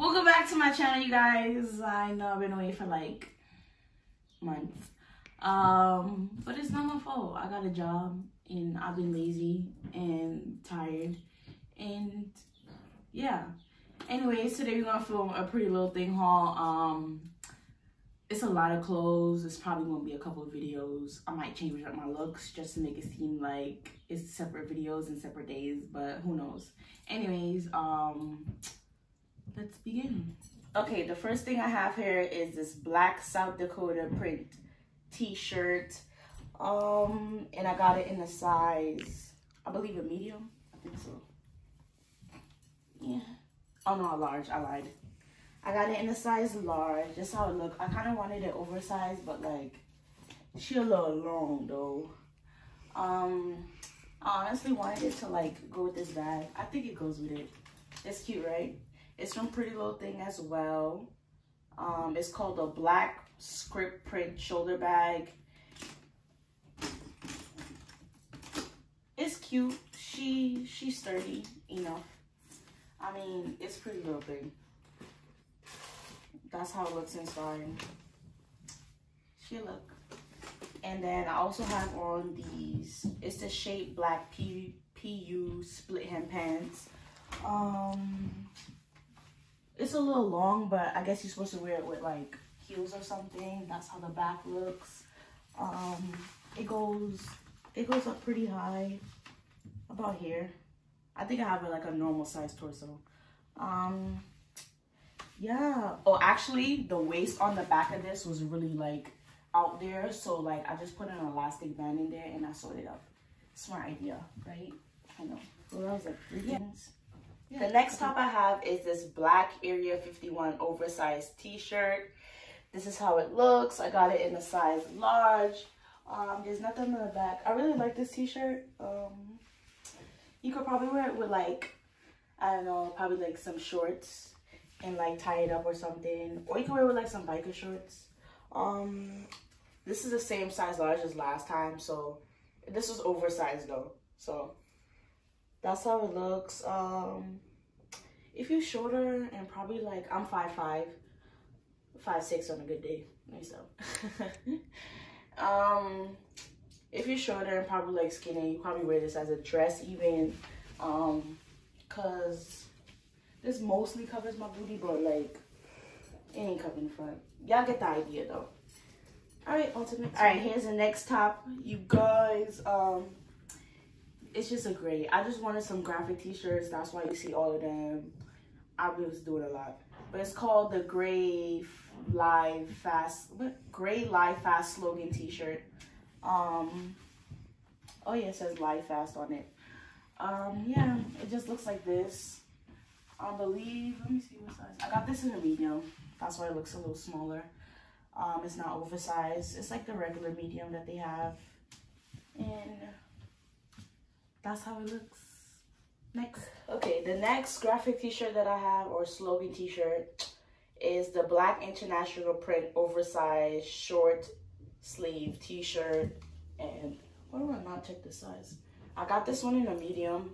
Welcome back to my channel, you guys. I know I've been away for like months. Um, but it's not my fault. I got a job and I've been lazy and tired. And yeah. Anyways, today we're gonna film a pretty little thing haul. Um it's a lot of clothes. It's probably gonna be a couple of videos. I might change up my looks just to make it seem like it's separate videos and separate days, but who knows. Anyways, um, begin. Okay, the first thing I have here is this black South Dakota print t-shirt. Um, and I got it in a size, I believe a medium. I think so. Yeah. Oh no, a large, I lied. I got it in a size large. Just how it look. I kind of wanted it oversized, but like, she a little long though. Um, I honestly wanted it to like go with this bag. I think it goes with it. It's cute, right? It's from Pretty Little Thing as well. Um, it's called a black script print shoulder bag. It's cute. She she's sturdy you know. I mean, it's Pretty Little Thing. That's how it looks inside. She look. And then I also have on these. It's the shape black P, PU split hem pants. Um, it's a little long, but I guess you're supposed to wear it with like heels or something. That's how the back looks. Um, it goes, it goes up pretty high, about here. I think I have like a normal size torso. Um, yeah. Oh, actually, the waist on the back of this was really like out there. So like I just put an elastic band in there and I sewed it up. Smart idea, right? I know. Well, that was like three yeah. The next top I have is this black Area 51 oversized t-shirt. This is how it looks. I got it in a size large. Um, there's nothing in the back. I really like this t-shirt. Um, you could probably wear it with like, I don't know, probably like some shorts and like tie it up or something. Or you can wear it with like some biker shorts. Um, this is the same size large as last time, so this was oversized though. So that's how it looks. Um, if you're shorter and probably like I'm five five, five six on a good day. Myself. um, if you're shorter and probably like skinny, you probably wear this as a dress even. Um, cause this mostly covers my booty, but like, it ain't covering the front. Y'all get the idea though. All right, ultimate. All right, here's the next top. You guys, um, it's just a great. I just wanted some graphic t-shirts. That's why you see all of them. I was doing a lot. But it's called the Gray Live Fast, what? Gray Live Fast slogan t-shirt. Um, oh yeah, it says Live Fast on it. Um, yeah, it just looks like this. I believe, let me see what size. I got this in a medium. That's why it looks a little smaller. Um, it's not oversized. It's like the regular medium that they have. And that's how it looks. Next. Okay, the next graphic t-shirt that I have or slogan t-shirt is the Black International Print oversized short sleeve t-shirt. And why do I not check the size? I got this one in a medium.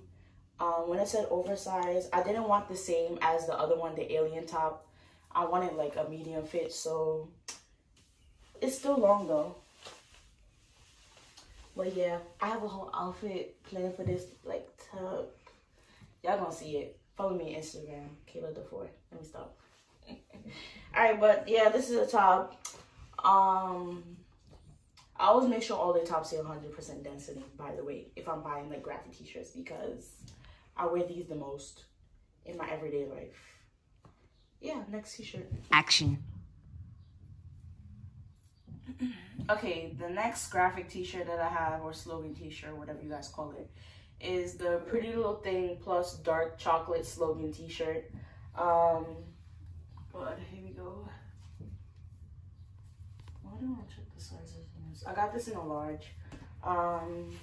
Um, when I said oversized, I didn't want the same as the other one, the alien top. I wanted like a medium fit, so it's still long though. But yeah, I have a whole outfit planned for this like top. Y'all gonna see it. Follow me on Instagram, Kayla DeFore. Let me stop. Alright, but yeah, this is a top. Um I always make sure all the tops say 100% density, by the way, if I'm buying like graphic t-shirts because I wear these the most in my everyday life. Yeah, next t-shirt. Action. okay, the next graphic t-shirt that I have, or slogan t-shirt, whatever you guys call it, is the Pretty Little Thing plus dark chocolate slogan t-shirt. Um, but here we go. Why do I check the sizes? I got this in a large. Um,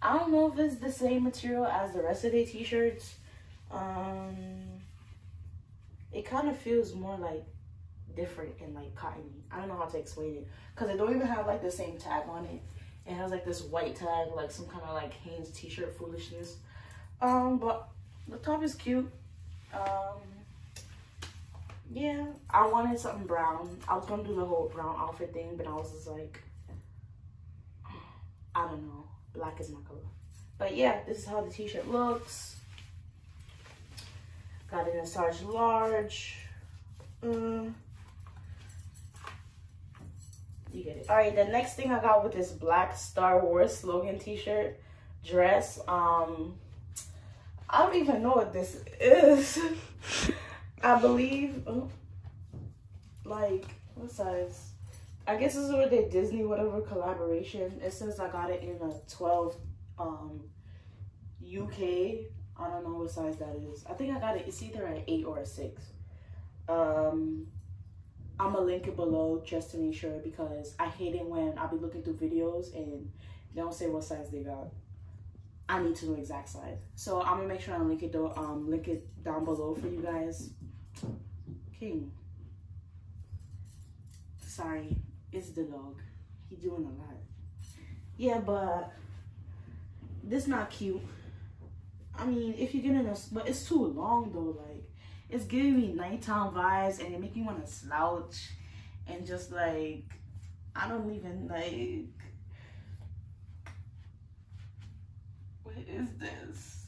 I don't know if it's the same material as the rest of the t-shirts. Um, it kind of feels more like different and like cottony. I don't know how to explain it because it don't even have like the same tag on it. It has like this white tag, like some kind of like Hanes t-shirt foolishness. Um, but the top is cute. Um, yeah, I wanted something brown. I was gonna do the whole brown outfit thing, but I was just like, I don't know. Black is my color. But yeah, this is how the t-shirt looks. Got it in a large. Mm. Get it. All right, the next thing I got with this black Star Wars slogan t-shirt dress. Um, I don't even know what this is. I believe, oh, like, what size? I guess this is with the Disney whatever collaboration. It says I got it in a 12 um, UK. I don't know what size that is. I think I got it. It's either an 8 or a 6. Um, I'm to link it below just to make sure because I hate it when I'll be looking through videos and they don't say what size they got. I need to know exact size. So I'm gonna make sure I link it though, um link it down below for you guys. King. Sorry, it's the dog. He doing a lot. Yeah, but this not cute. I mean, if you're getting a, but it's too long though. Like, it's giving me nighttime vibes, and it make me want to slouch, and just like, I don't even like. What is this?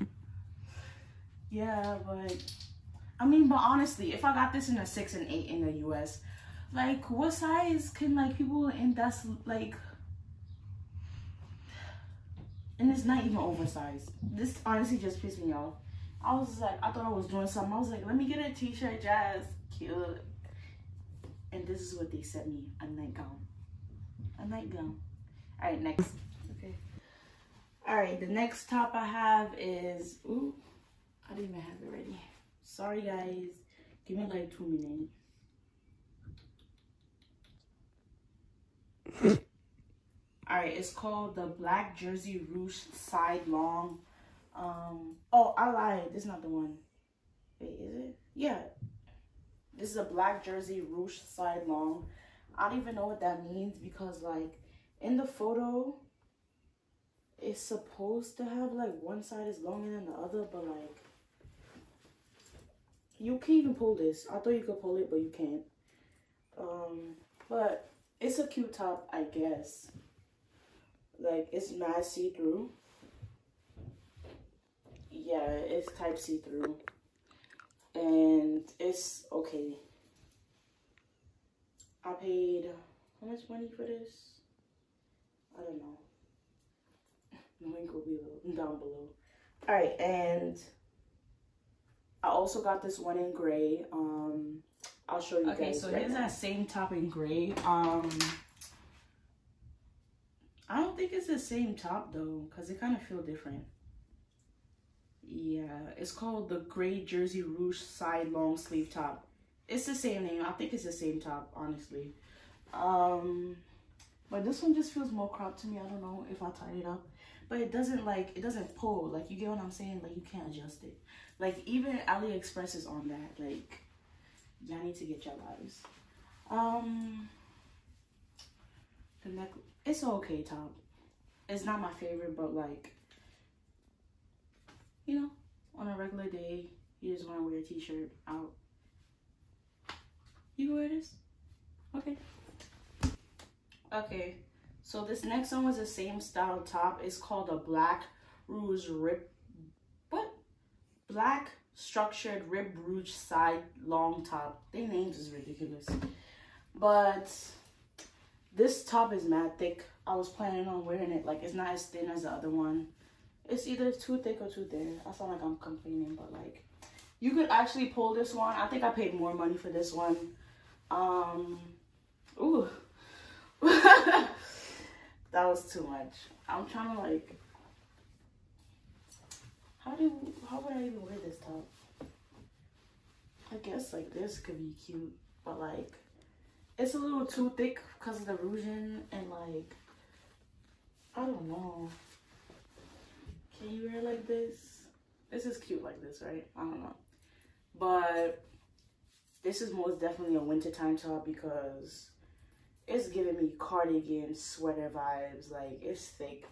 yeah, but I mean, but honestly, if I got this in a six and eight in the US, like what size can like people in that's like and it's not even oversized. This honestly just pissed me off. I was like, I thought I was doing something. I was like, let me get a t-shirt, jazz, cute. And this is what they sent me, a nightgown. A nightgown. All right, next. Okay. All right, the next top I have is, ooh, I didn't even have it ready. Sorry, guys. Give me like two minutes. All right, it's called the Black Jersey Ruche Side Long. Um, oh, I lied. This is not the one. Wait, is it? Yeah. This is a Black Jersey Ruche Side Long. I don't even know what that means because, like, in the photo, it's supposed to have, like, one side is longer than the other, but, like, you can't even pull this. I thought you could pull it, but you can't. Um, but it's a cute top, I guess. Like, it's mad see-through. Yeah, it's type see-through. And it's okay. I paid, how much money for this? I don't know. The link will be down below. All right, and I also got this one in gray. Um, I'll show you okay, guys. Okay, so right here's now. that same top in gray. Um, I don't think it's the same top though, cause it kind of feel different. Yeah, it's called the Gray Jersey Rouge Side Long Sleeve Top. It's the same name. I think it's the same top, honestly. Um, but this one just feels more cropped to me. I don't know if I tie it up, but it doesn't like it doesn't pull. Like you get what I'm saying? Like you can't adjust it. Like even AliExpress is on that. Like y'all need to get your lives. Um, the neck. It's okay top. It's not my favorite, but like, you know, on a regular day, you just want to wear a t-shirt out. You wear this? Okay. Okay. So this next one was the same style top. It's called a Black Rouge Rip. What? Black structured rib rouge side long top. Their names is ridiculous. But this top is mad thick. I was planning on wearing it. Like, it's not as thin as the other one. It's either too thick or too thin. I sound like I'm complaining, but like, you could actually pull this one. I think I paid more money for this one. Um, ooh. that was too much. I'm trying to like, how do, how would I even wear this top? I guess like this could be cute, but like, it's a little too thick because of the rouging and like, I don't know. Can you wear like this? This is cute like this, right? I don't know. But this is most definitely a wintertime top because it's giving me cardigan sweater vibes. Like it's thick.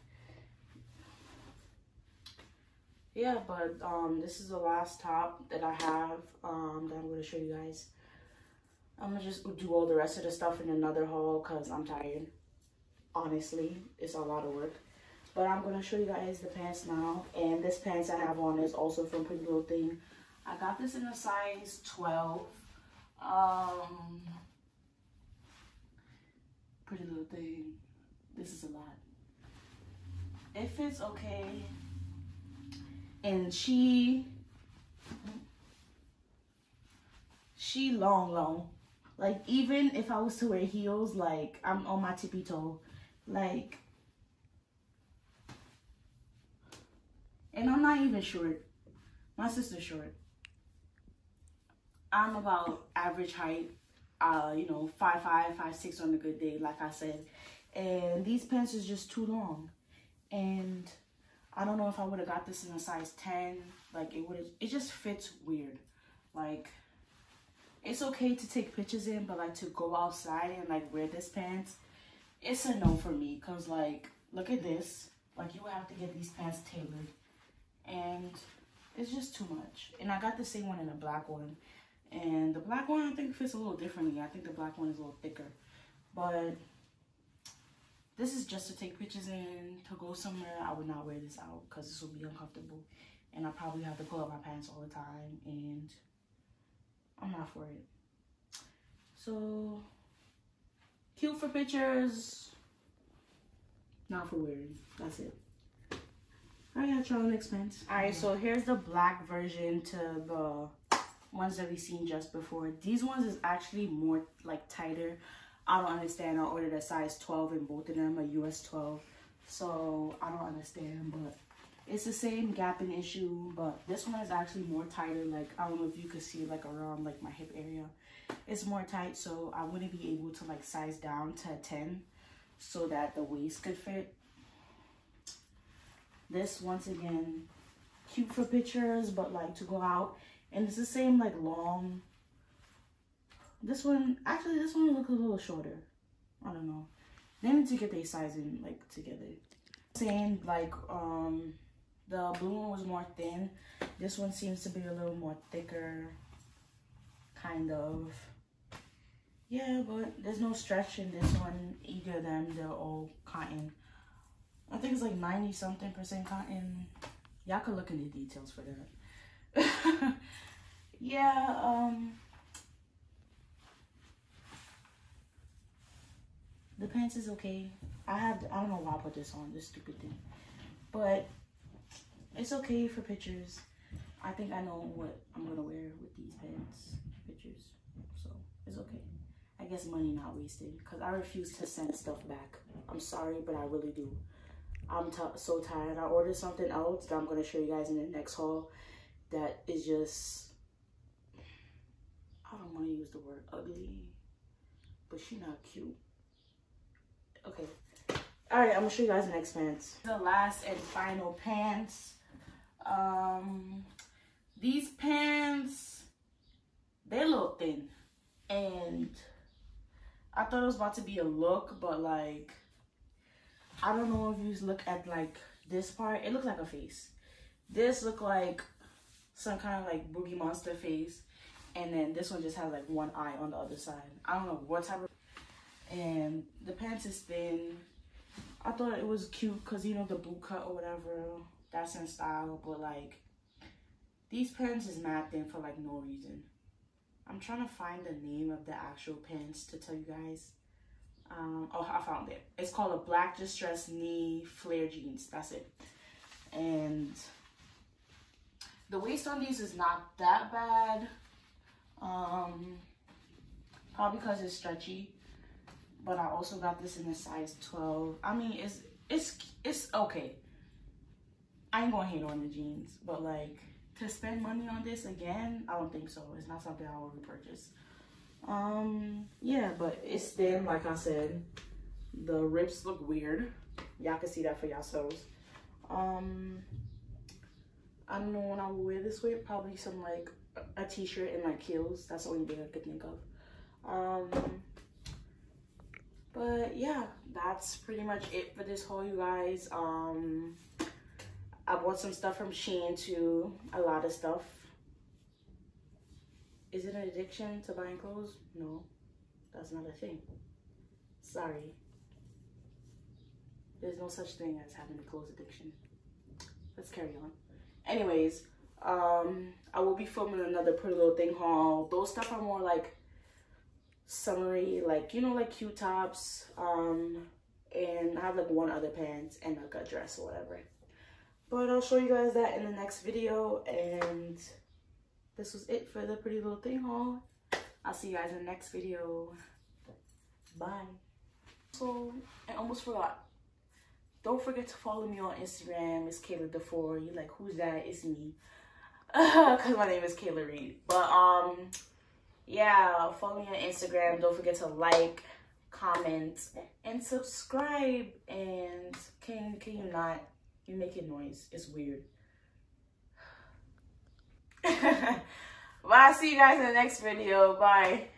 yeah, but um, this is the last top that I have um, that I'm going to show you guys. I'm to just do all the rest of the stuff in another haul because I'm tired. Honestly, it's a lot of work. But I'm to show you guys the pants now. And this pants I have on is also from Pretty Little Thing. I got this in a size 12. Um, Pretty Little Thing. This is a lot. It fits okay. And she, she long, long. Like, even if I was to wear heels, like, I'm on my tippy toe. Like, and I'm not even short. My sister's short. I'm about average height, uh, you know, five five, five six on a good day, like I said. And these pants is just too long. And I don't know if I would have got this in a size 10. Like it would it just fits weird. Like it's okay to take pictures in, but like to go outside and like wear this pants, it's a no for me. Cause like look at this. Like you would have to get these pants tailored. And it's just too much. And I got the same one in a black one. And the black one I think fits a little differently. I think the black one is a little thicker. But this is just to take pictures in, to go somewhere. I would not wear this out because this will be uncomfortable. And I probably have to pull up my pants all the time. And I'm not for it. So, cute for pictures. Not for wearing. That's it. I got y'all next pants. Alright, so here's the black version to the ones that we seen just before. These ones is actually more like tighter. I don't understand. I ordered a size 12 in both of them, a US 12. So I don't understand, but it's the same gapping issue, but this one is actually more tighter. Like, I don't know if you could see like around like my hip area. It's more tight, so I wouldn't be able to like size down to 10 so that the waist could fit. This, once again, cute for pictures, but like to go out. And it's the same like long this one, actually, this one looks a little shorter. I don't know. They need to get their sizing like together. Same like um, the blue one was more thin. This one seems to be a little more thicker, kind of. Yeah, but there's no stretch in this one. Either of them, they're all cotton. I think it's like 90 something percent cotton. Y'all could look in the details for that. yeah, um, The pants is okay. I have, I don't know why I put this on, this stupid thing. But it's okay for pictures. I think I know what I'm to wear with these pants pictures. So it's okay. I guess money not wasted because I refuse to send stuff back. I'm sorry, but I really do. I'm so tired. I ordered something else that I'm to show you guys in the next haul that is just, I don't want to use the word ugly, but she not cute. Okay. All right, I'm gonna show you guys the next pants. The last and final pants. Um, these pants, they look thin. And I thought it was about to be a look, but like, I don't know if you look at like this part, it looks like a face. This look like some kind of like boogie monster face. And then this one just has like one eye on the other side. I don't know what type of and the pants is thin. I thought it was cute because, you know, the boot cut or whatever, that's in style. But, like, these pants is mad thin for, like, no reason. I'm trying to find the name of the actual pants to tell you guys. Um, oh, I found it. It's called a black distressed knee flare jeans. That's it. And the waist on these is not that bad. Um, probably because it's stretchy but I also got this in a size 12. I mean, it's it's it's okay. I ain't gonna hate on the jeans, but like to spend money on this again, I don't think so. It's not something I will repurchase. Um, yeah, but it's thin, like I said. The rips look weird. Y'all can see that for yourselves. Um, I don't know when I will wear this with. Probably some like a t-shirt and like heels. That's the only thing I could think of. Um, but yeah that's pretty much it for this haul you guys um I bought some stuff from Shein too. A lot of stuff. Is it an addiction to buying clothes? No, that's not a thing. Sorry. There's no such thing as having a clothes addiction. Let's carry on. Anyways, um, I will be filming another Pretty Little Thing haul. Those stuff are more like summery, like, you know, like cute tops. Um, and I have like one other pants and like a dress or whatever. But I'll show you guys that in the next video. And this was it for the Pretty Little Thing haul. I'll see you guys in the next video. Bye. So, I almost forgot. Don't forget to follow me on Instagram. It's Kayla DeFore. You're like, who's that? It's me. Because my name is Kayla Reed. But, um, yeah, follow me on Instagram. Don't forget to like, comment, and subscribe. And can, can you not? You're making noise. It's weird. well, I'll See you guys in the next video. Bye.